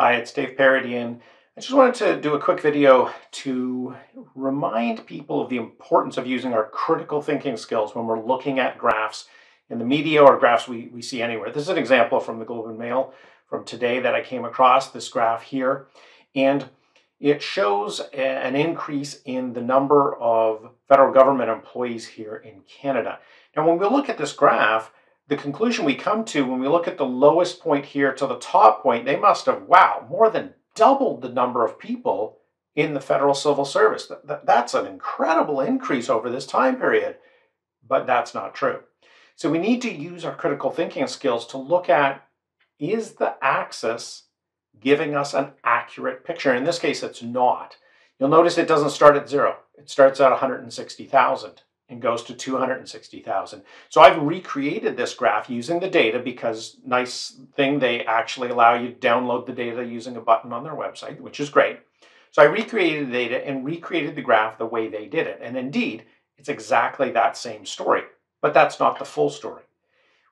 Hi, it's Dave Paradian. I just wanted to do a quick video to remind people of the importance of using our critical thinking skills when we're looking at graphs in the media or graphs we, we see anywhere. This is an example from the Globe and Mail from today that I came across, this graph here. And it shows a, an increase in the number of federal government employees here in Canada. Now, when we look at this graph, the conclusion we come to when we look at the lowest point here to the top point, they must have, wow, more than doubled the number of people in the federal civil service. That's an incredible increase over this time period, but that's not true. So we need to use our critical thinking skills to look at is the axis giving us an accurate picture? In this case, it's not. You'll notice it doesn't start at zero. It starts at 160,000 and goes to 260,000. So I've recreated this graph using the data because nice thing, they actually allow you to download the data using a button on their website, which is great. So I recreated the data and recreated the graph the way they did it. And indeed, it's exactly that same story, but that's not the full story.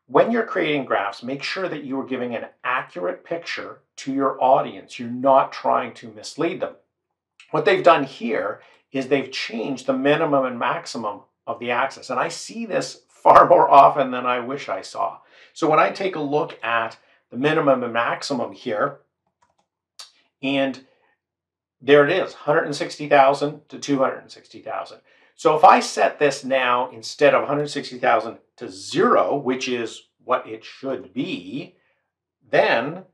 When you're creating graphs, make sure that you are giving an accurate picture to your audience. You're not trying to mislead them. What they've done here is they've changed the minimum and maximum of the axis. And I see this far more often than I wish I saw. So when I take a look at the minimum and maximum here, and there it is, 160,000 to 260,000. So if I set this now instead of 160,000 to zero, which is what it should be, then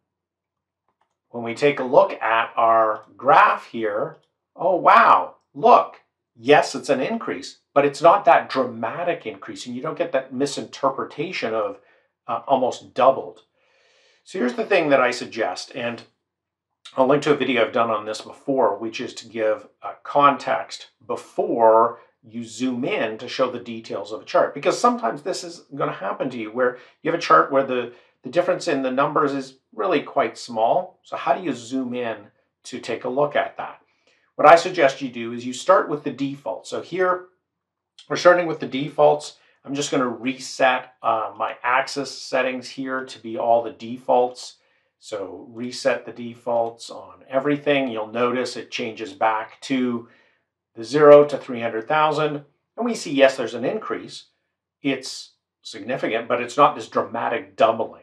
when we take a look at our graph here, oh wow, look, yes, it's an increase, but it's not that dramatic increase, and you don't get that misinterpretation of uh, almost doubled. So here's the thing that I suggest, and I'll link to a video I've done on this before, which is to give context before you zoom in to show the details of a chart. Because sometimes this is going to happen to you where you have a chart where the, the difference in the numbers is really quite small. So how do you zoom in to take a look at that? What I suggest you do is you start with the default. So here, we're starting with the defaults. I'm just going to reset uh, my axis settings here to be all the defaults. So reset the defaults on everything. You'll notice it changes back to the 0 to 300,000. And we see, yes, there's an increase. It's significant, but it's not this dramatic doubling.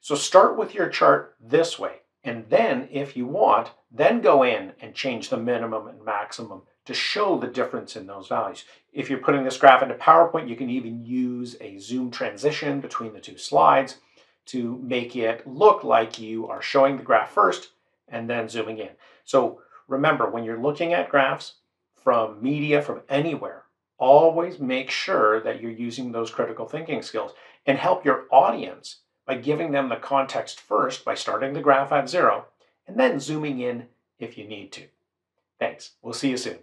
So start with your chart this way. And then, if you want, then go in and change the minimum and maximum to show the difference in those values. If you're putting this graph into PowerPoint, you can even use a zoom transition between the two slides to make it look like you are showing the graph first and then zooming in. So remember, when you're looking at graphs from media, from anywhere, always make sure that you're using those critical thinking skills and help your audience by giving them the context first by starting the graph at zero and then zooming in if you need to. Thanks. We'll see you soon.